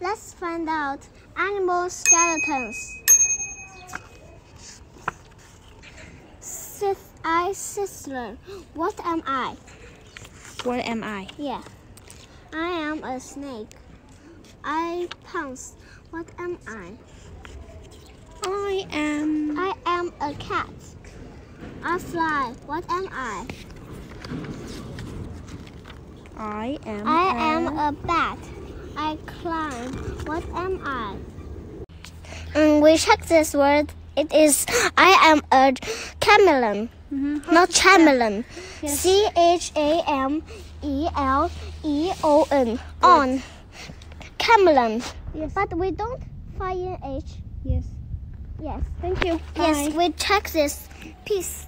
Let's find out animal skeletons. Sith I sister, what am I? What am I? Yeah. I am a snake. I pounce. What am I? I am. I am a cat. I fly. What am I? I am. I a- am a bat. I climb. What am I? Mm, we check this word. It is I am a chameleon, Mhm. not chameleon. Yes. C H A M E L E O N. On. Chameleon. Yes. But we don't find H. Yes. Yes. Thank you. Yes, Bye. we check this. Peace.